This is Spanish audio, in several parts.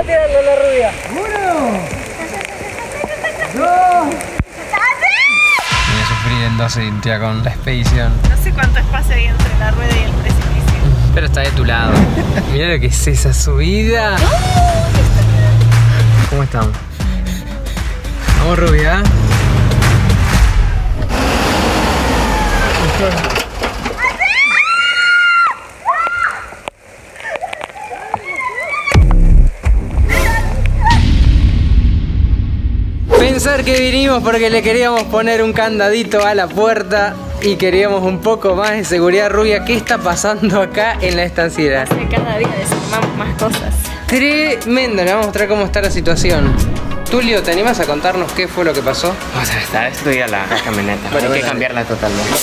a tirarlo a la rubia. Viene sufriendo Cintia con la expedición. No sé cuánto espacio hay entre la rueda y el precipicio. Pero está de tu lado. Mira lo que es esa subida. ¿Cómo estamos? Vamos, rubia. Pensar que vinimos porque le queríamos poner un candadito a la puerta y queríamos un poco más de seguridad rubia. ¿Qué está pasando acá en la estanciera? Cada día desarmamos más cosas. Tremendo, le vamos a mostrar cómo está la situación. Tulio, ¿te animas a contarnos qué fue lo que pasó? O sea, está destruida la, la camioneta. Bueno, Hay que cambiarla totalmente.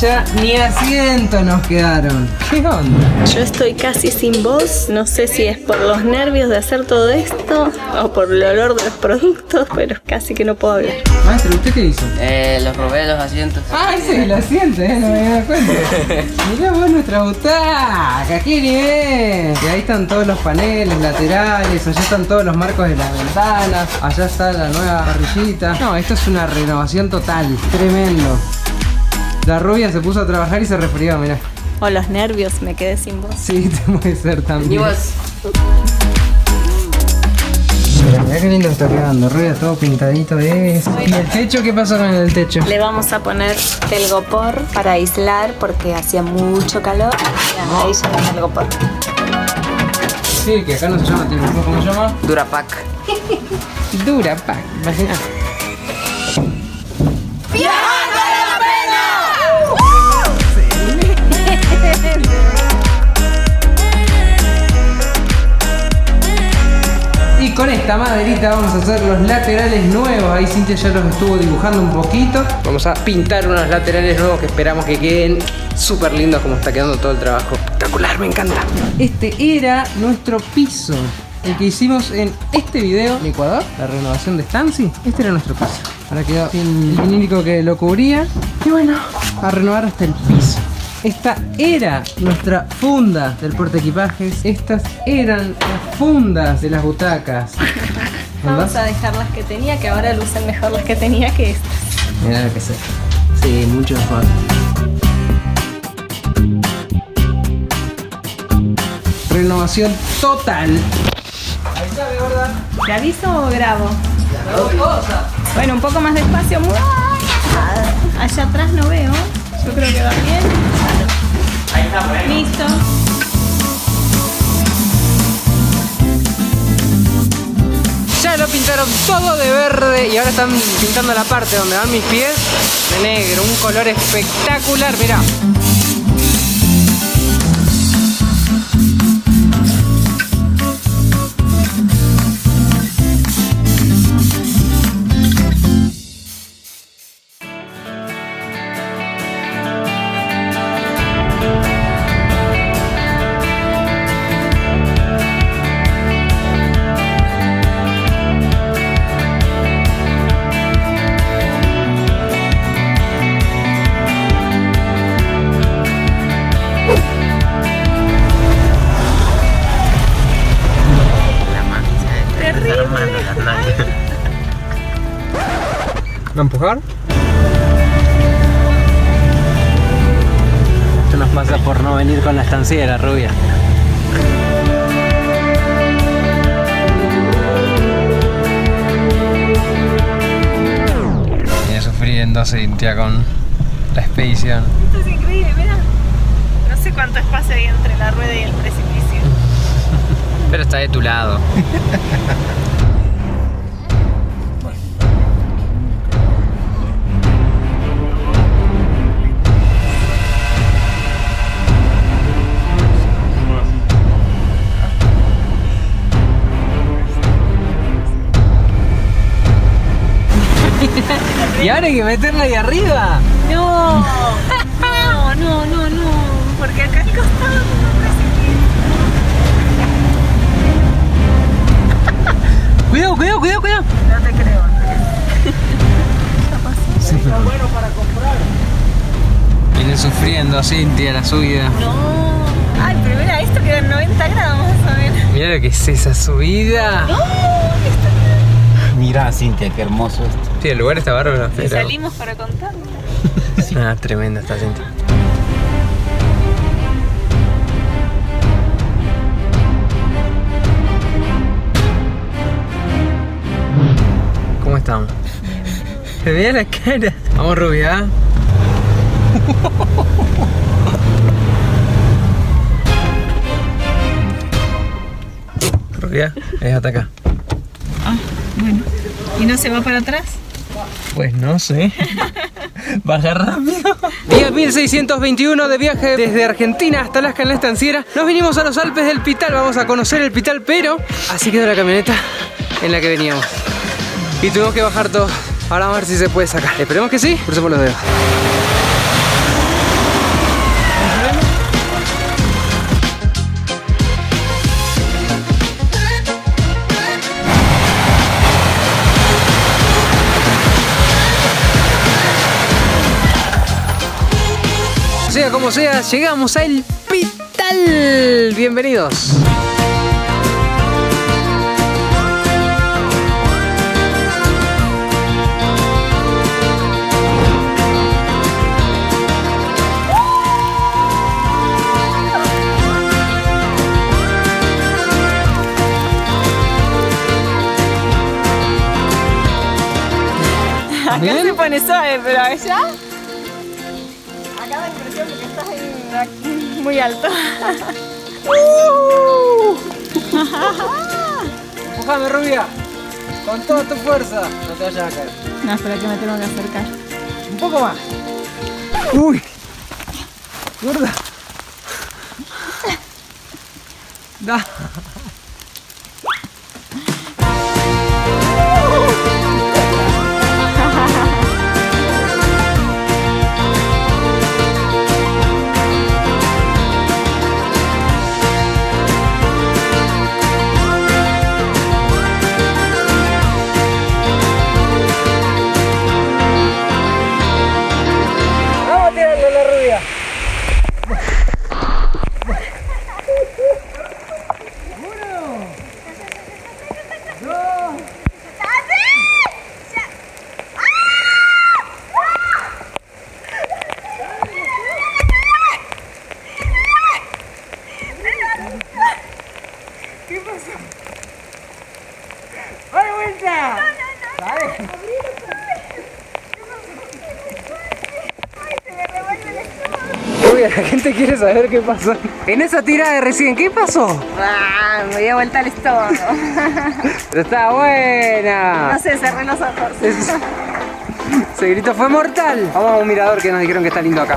Ya ni asientos nos quedaron. ¿Qué onda? Yo estoy casi sin voz. No sé si es por los nervios de hacer todo esto o por el olor de los productos, pero casi que no puedo hablar. Maestro, ¿usted qué hizo? Eh, los robé los asientos. Ah, ese es el asiento, ¿eh? No me había dado cuenta. Mirá vos nuestra butaca, qué nivel. Y ahí están todos los paneles laterales, allá están todos los marcos de las ventanas, allá está la nueva parrillita. No, esto es una renovación total, tremendo. La rubia se puso a trabajar y se resfrió, mirá. O los nervios, me quedé sin voz. Sí, te puede ser también. Y vos, Mirá, mirá qué lindo está quedando, rubia todo pintadito de eso. ¿Y el techo qué pasó con el techo? Le vamos a poner telgopor para aislar porque hacía mucho calor. Ya, Ahí ya el telgopor. Sí, que acá no se llama telgopor, ¿cómo se llama? Durapac. Durapac, imagina. Y con esta maderita vamos a hacer los laterales nuevos. Ahí Cintia ya los estuvo dibujando un poquito. Vamos a pintar unos laterales nuevos que esperamos que queden súper lindos como está quedando todo el trabajo. Espectacular, me encanta. Este era nuestro piso. El que hicimos en este video en Ecuador, la renovación de Stancy. Este era nuestro piso. Ahora quedó el vinílico que lo cubría. Y bueno, a renovar hasta el piso. Esta era nuestra funda del porta equipajes. Estas eran las fundas de las butacas. Vamos a dejar las que tenía, que ahora lucen mejor las que tenía que estas. Mira lo que sé. Sí, mucho mejor. Renovación total. Avísame, gorda. ¿Te aviso o grabo? Bueno, un poco más despacio. Allá atrás no veo. Yo creo que va bien. Listo. Ya lo pintaron todo de verde y ahora están pintando la parte donde van mis pies de negro. Un color espectacular, mirá. A empujar? Esto nos pasa por no venir con la estanciera, rubia. Viene sufriendo Cintia con la expedición. Esto es increíble, mira. No sé cuánto espacio hay entre la rueda y el precipicio. Pero está de tu lado. Y ahora hay que meterla ahí arriba. No, no, no, no, no. Porque acá al costado no Cuidado, cuidado, cuidado, cuidado. No te creo. Se fue. bueno para comprar. Viene sufriendo Cintia la subida. No. Ay, pero esto queda en 90 grados más o menos. Mira lo que es esa subida. No. Mira, Cintia, qué hermoso esto. Sí, el lugar está bárbaro, Y salimos para contarlo. Ah, tremenda esta Cintia. ¿Cómo estamos? Se veía la cara. Vamos, rubia. Rubia, es hasta acá. Ah, bueno. ¿Y no se va para atrás? Pues no sé. Baja rápido. Día 1621 de viaje desde Argentina hasta Alaska en la estanciera. Nos vinimos a los Alpes del Pital. Vamos a conocer el Pital, pero así quedó la camioneta en la que veníamos. Y tuvimos que bajar todo. Ahora vamos a ver si se puede sacar. Esperemos que sí. Crucemos los dedos. Sea como sea, llegamos a El Pital. Bienvenidos. Acá se pone suave, pero allá. Muy alto. Empujame, rubia. Con toda tu fuerza. No te vayas a caer. No, espera que me tengo que acercar. Un poco más. Uy. Gorda. Da. La gente quiere saber qué pasó. En esa tirada de recién, ¿qué pasó? Ah, me dio vuelta al estómago. Pero está buena. No sé, cerré los ojos. Es- Ese grito fue mortal. Vamos a un mirador que nos dijeron que está lindo acá.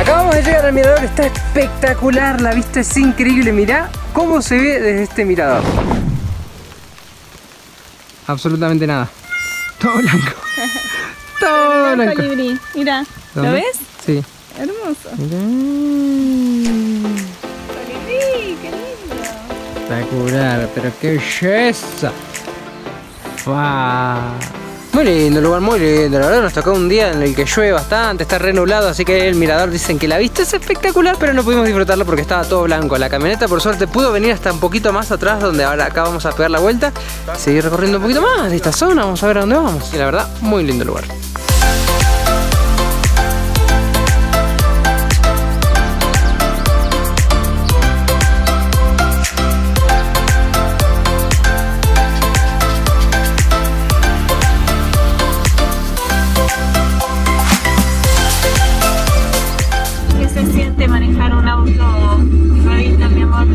Acabamos de llegar al mirador, está espectacular, la vista es increíble. Mirá cómo se ve desde este mirador. Absolutamente nada. Todo blanco. Todo blanco. colibrí. Mira, ¿lo ves? Sí. Hermoso. Mirá. Colibrí, qué lindo. Espectacular, pero qué belleza. Fua. Muy lindo lugar, muy lindo. La verdad nos tocó un día en el que llueve bastante, está re nublado, así que el mirador dicen que la vista es espectacular, pero no pudimos disfrutarlo porque estaba todo blanco. La camioneta por suerte pudo venir hasta un poquito más atrás, donde ahora acá vamos a pegar la vuelta, seguir recorriendo un poquito más de esta zona, vamos a ver a dónde vamos. Y la verdad, muy lindo lugar. Se siente manejar un auto Revita, mi amor?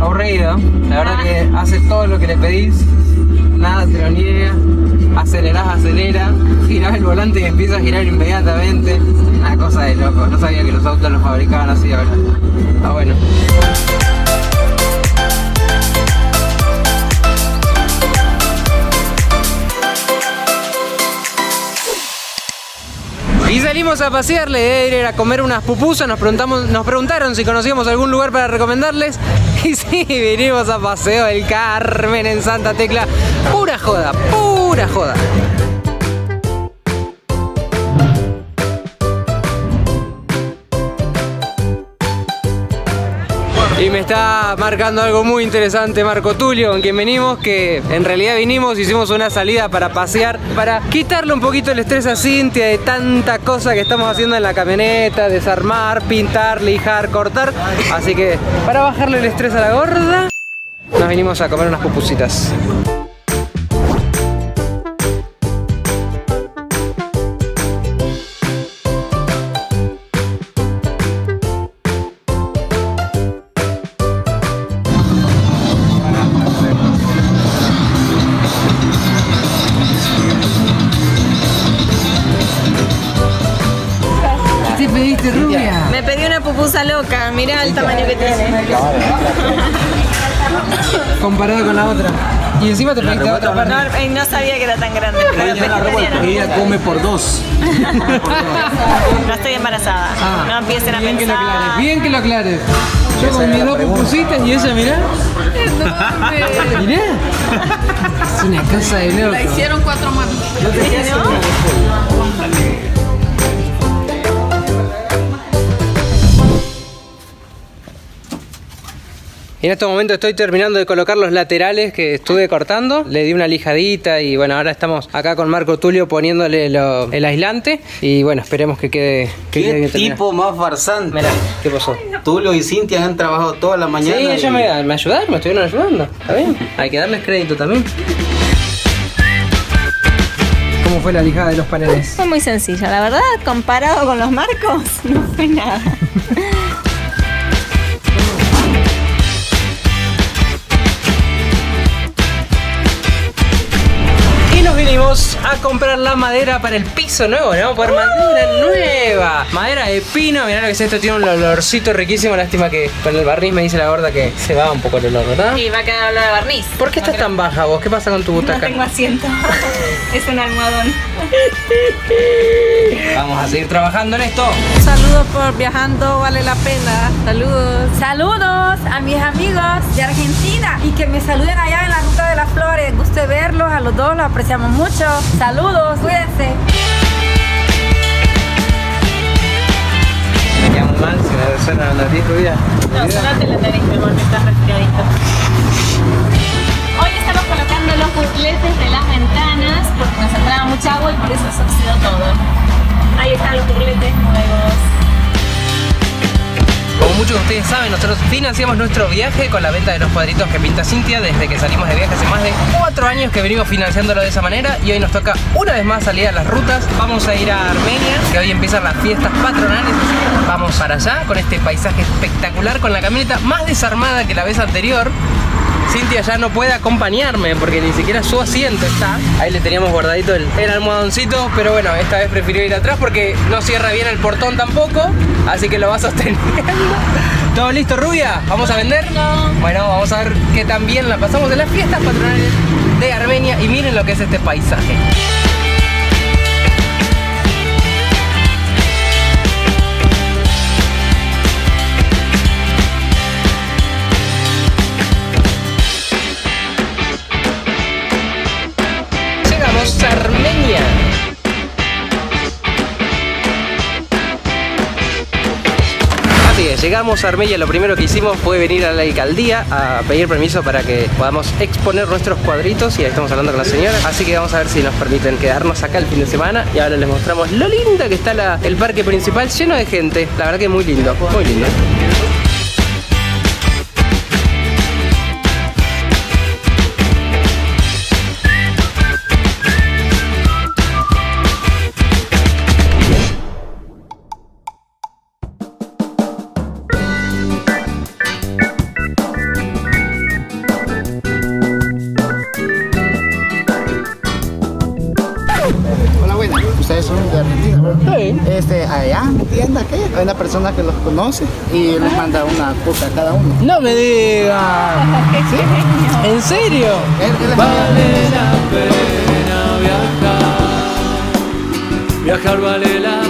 aburrido. La verdad que hace todo lo que le pedís, nada te lo niega. Acelerás, acelera, girás el volante y empieza a girar inmediatamente. Una cosa de loco. No sabía que los autos los fabricaban así ahora. Está bueno. Salimos a pasear, la idea era ir a comer unas pupusas, nos, nos preguntaron si conocíamos algún lugar para recomendarles. Y sí, vinimos a Paseo del Carmen en Santa Tecla. Pura joda, pura joda. Y me está marcando algo muy interesante Marco Tulio, con quien venimos, que en realidad vinimos, hicimos una salida para pasear, para quitarle un poquito el estrés a Cintia de tanta cosa que estamos haciendo en la camioneta, desarmar, pintar, lijar, cortar. Así que para bajarle el estrés a la gorda, nos vinimos a comer unas pupusitas. Pediste, rubia? Me pedí una pupusa loca, mirá el tamaño que tiene. Comparado con la otra. Y encima te pediste otra parte. No, no sabía que era tan grande, pero vegetariana. Ella come por dos. No estoy embarazada. Ah, no empiecen a bien que lo aclares, pensar. bien que lo aclares. Yo con mis dos pupusitas y ella, mirá. Mirá. Es una cosa de loco. Hicieron cuatro manos. En este momento estoy terminando de colocar los laterales que estuve cortando. Le di una lijadita y bueno, ahora estamos acá con Marco Tulio poniéndole lo- el aislante. Y bueno, esperemos que quede, que quede ¿Qué terminado. tipo más farsante? Mirá, ¿qué pasó? Tulio y Cintia han trabajado toda la mañana. Sí, ellos y- me, me ayudaron, me estuvieron ayudando. ¿Está bien? Hay que darles crédito también. ¿Cómo fue la lijada de los paneles? Fue muy sencilla, la verdad, comparado con los marcos, no fue nada. A comprar la madera para el piso nuevo, ¿no? Por madera nueva. Madera de pino, mirá lo que es esto, tiene un olorcito riquísimo. Lástima que con el barniz me dice la gorda que se va un poco el olor, ¿verdad? Y va a quedar hablar de barniz. ¿Por qué estás tan baja vos? ¿Qué pasa con tu No butaca? tengo asiento. es un almohadón. Vamos a seguir trabajando en esto. Saludos por viajando, vale la pena. Saludos. Saludos a mis amigos de Argentina y que me saluden allá en la Ruta de las Flores. Guste verlos, a los dos los apreciamos mucho. Saludos, cuídense. Me mal si me resuena la nariz rubia. No, sonate la nariz, mi amor, que estás resfriadito. Financiamos nuestro viaje con la venta de los cuadritos que pinta Cintia desde que salimos de viaje hace más de cuatro años que venimos financiándolo de esa manera y hoy nos toca una vez más salir a las rutas. Vamos a ir a Armenia, que hoy empiezan las fiestas patronales, vamos para allá con este paisaje espectacular con la camioneta más desarmada que la vez anterior. Cintia ya no puede acompañarme porque ni siquiera su asiento está. Ahí le teníamos guardadito el, el almohadoncito, pero bueno, esta vez prefirió ir atrás porque no cierra bien el portón tampoco, así que lo va sosteniendo. ¿Todo listo, rubia? ¿Vamos a vender? Bueno, vamos a ver qué tan bien la pasamos en las fiestas patronales de Armenia y miren lo que es este paisaje. Llegamos a Armenia, lo primero que hicimos fue venir a la alcaldía a pedir permiso para que podamos exponer nuestros cuadritos. Y ahí estamos hablando con la señora, así que vamos a ver si nos permiten quedarnos acá el fin de semana. Y ahora les mostramos lo lindo que está el parque principal lleno de gente, la verdad que muy lindo, muy lindo. ¿Qué? Hay una persona que los conoce y les manda una coca a cada uno. No me digas, ¿en serio? Vale la pena viajar, viajar vale la